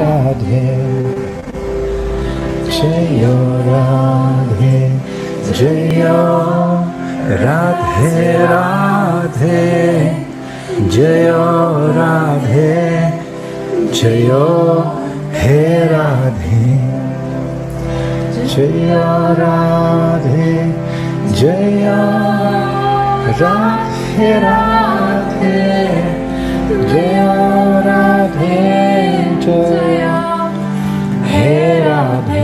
Radhe Jaya Radhe Jaya Radhe Radhe Jaya Radhe Jaya He Radhe Jaya Radhe Jaya Radhe Radhe Jaya He He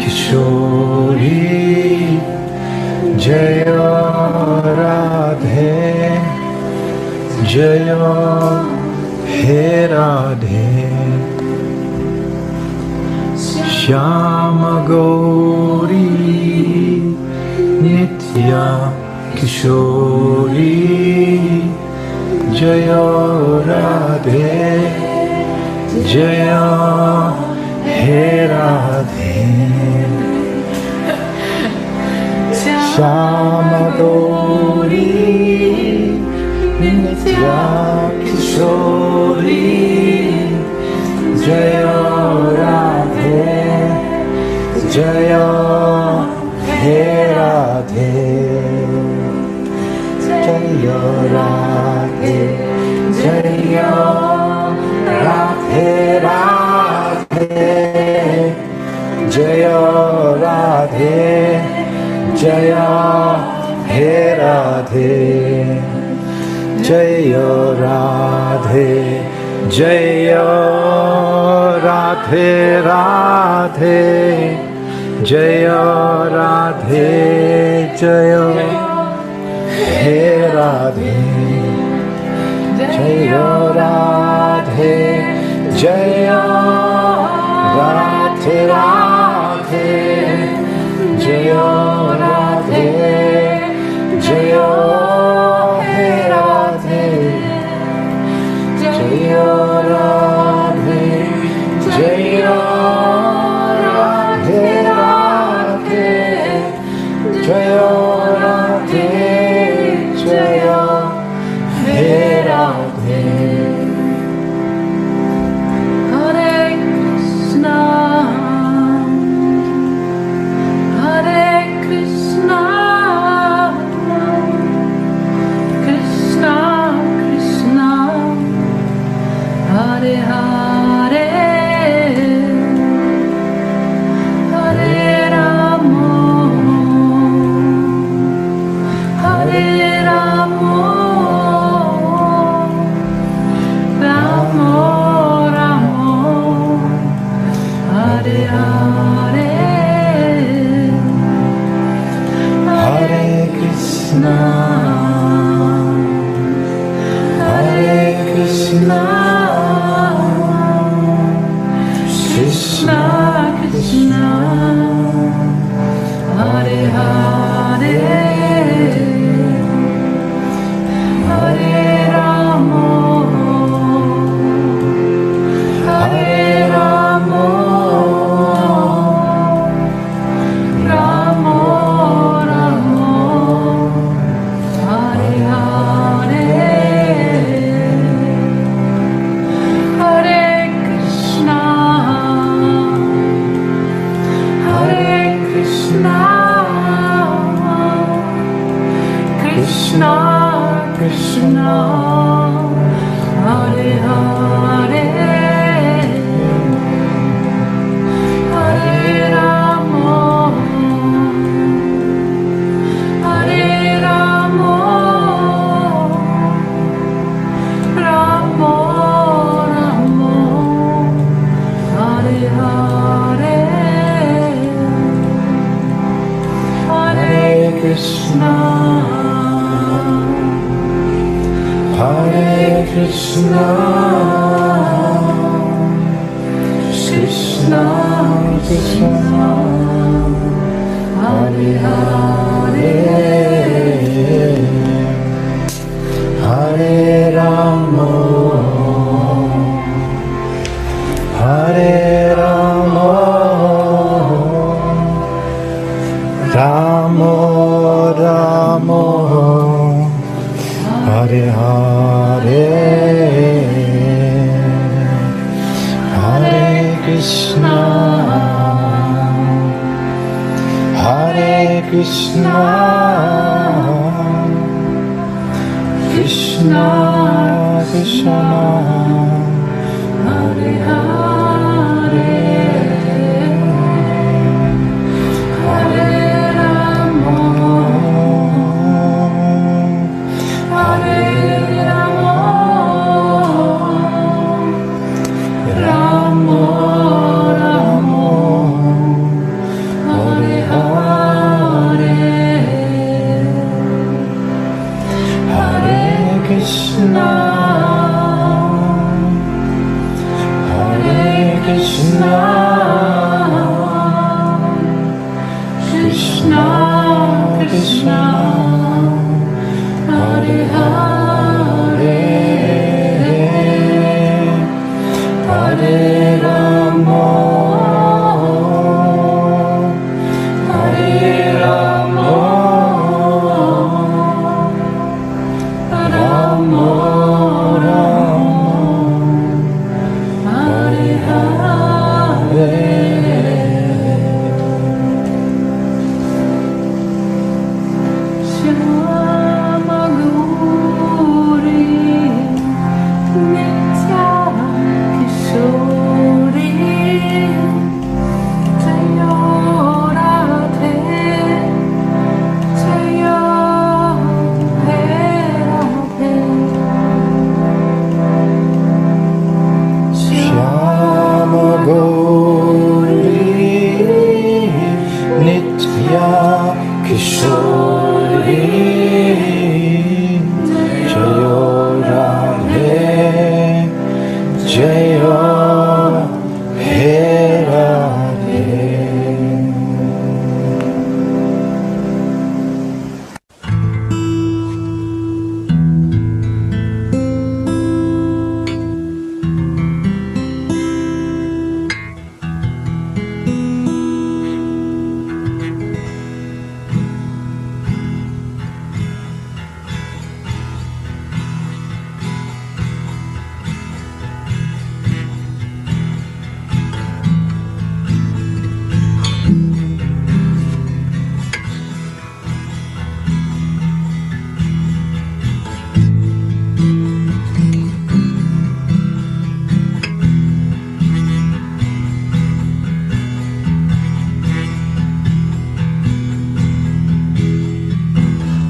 Kishori जय राधे जय हे राधे। श्याम गौरी नित्या किशोरी जय राधे जय हे Radhe. Shamadori Nitya Kishori Shamadori Nitya Kishori Krishna Hare Hare.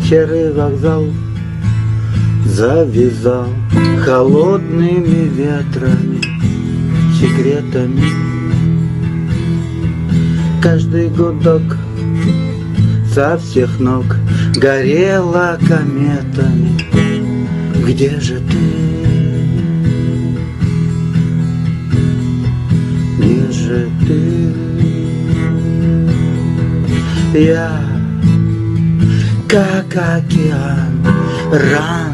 вечер вокзал Завязал холодными ветрами, секретами Каждый гудок со всех ног горела кометами Где же ты? Где же ты? Я как океан ран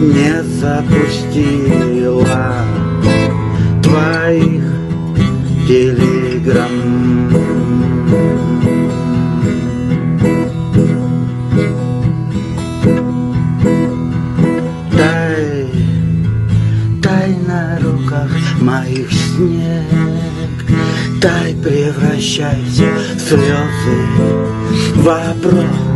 Не запустила твоих телеграмм. добро.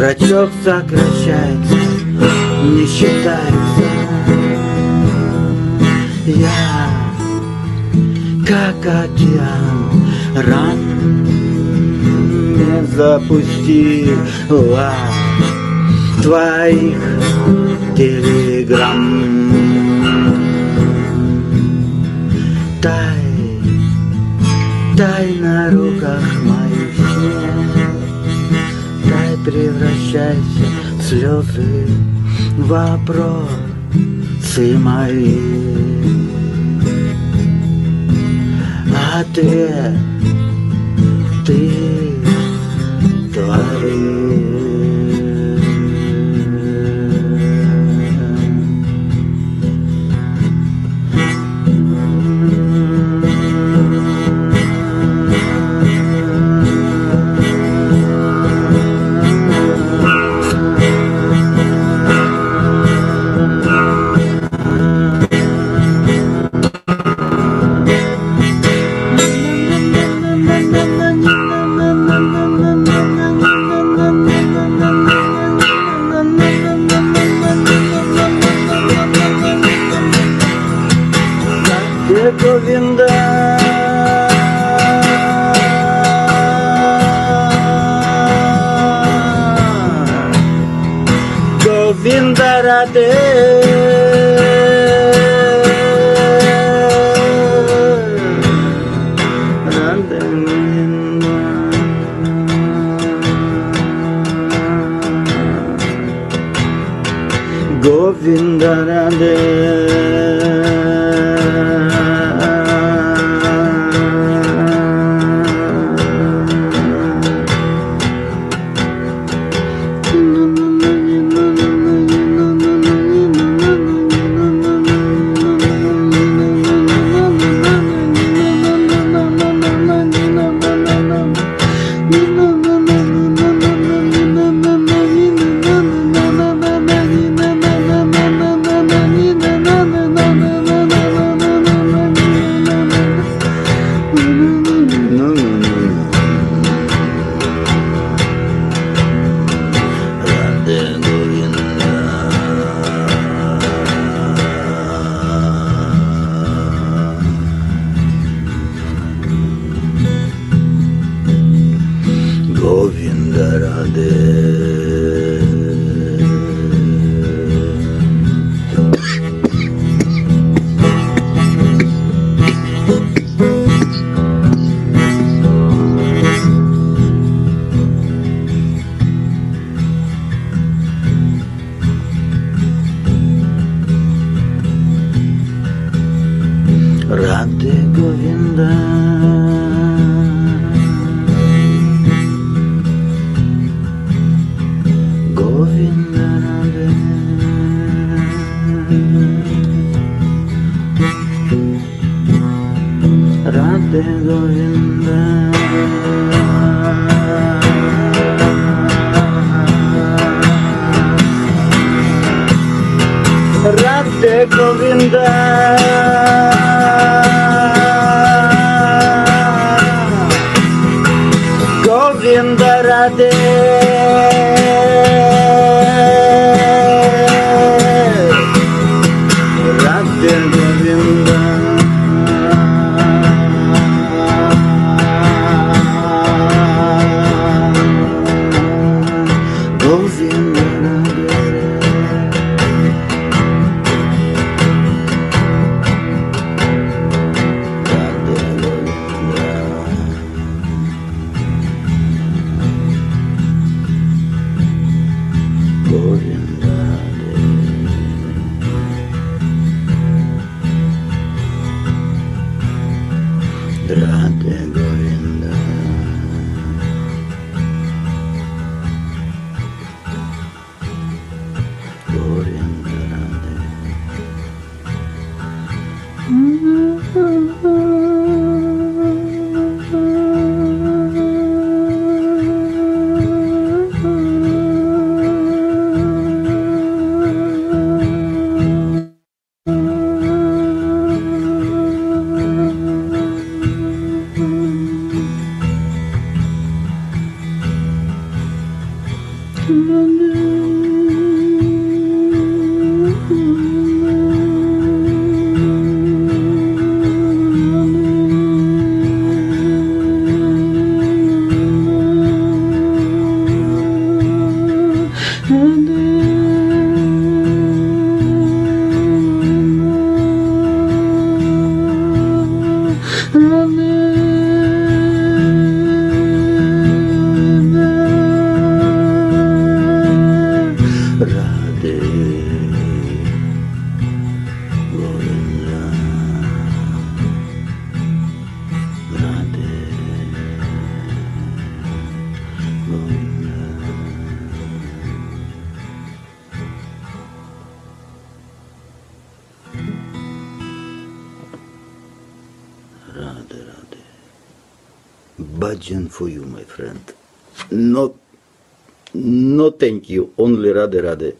Зрачок сокращается, не считается. Я, как океан, ран не запустила твоих телеграмм. Тай, тай на руках моих снег, превращайся в слезы, вопросы мои. Ответ ты твори. Hallelujah. de thank you, only Radhe Radhe.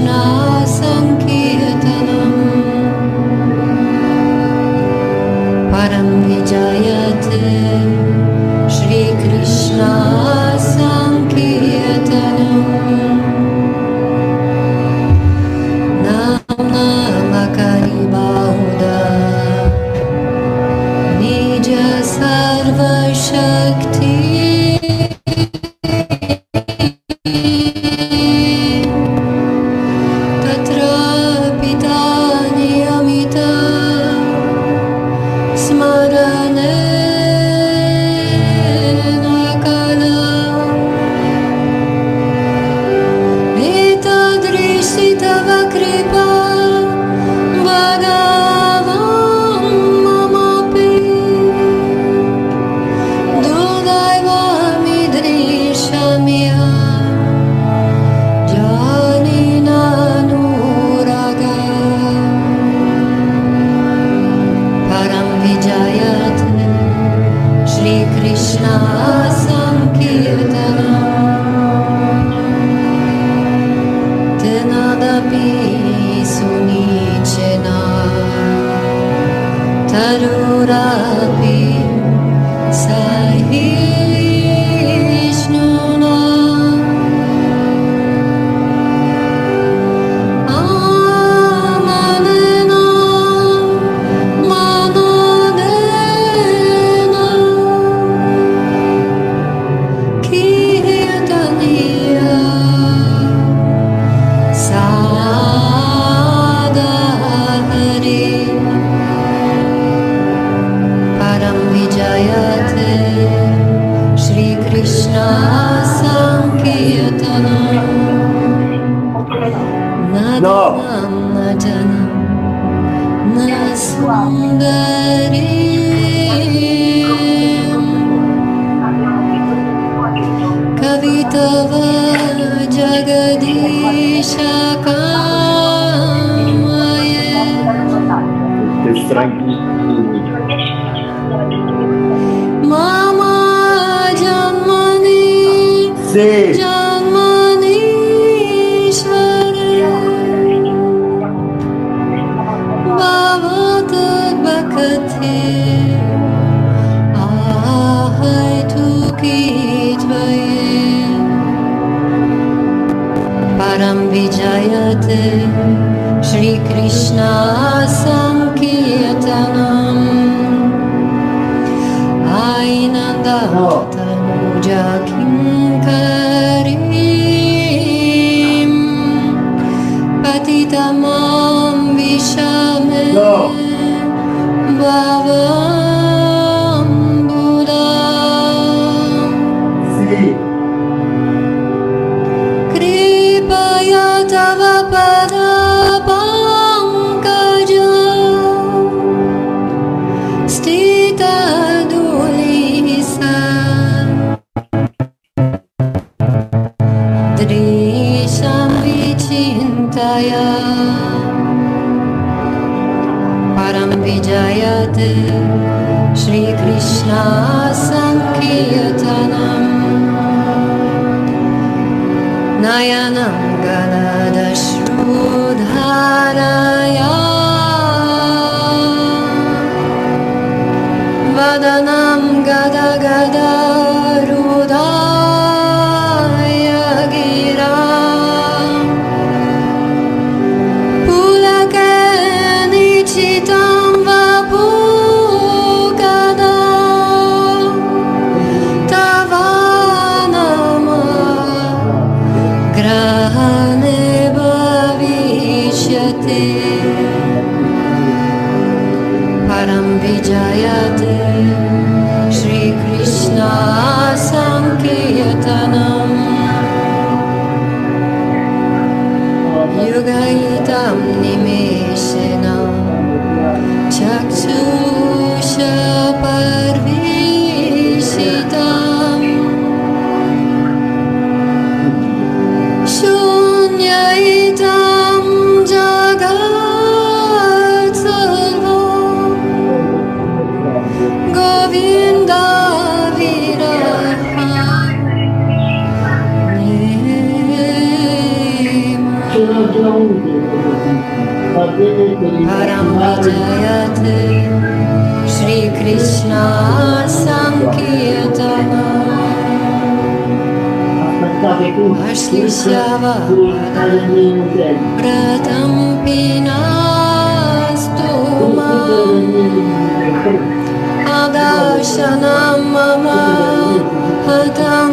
Krishna. Парампадая ты, Шри Кришна Санкетана. Ашлисява Пратам Пинастума Адашанам Мама Хатам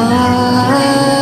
I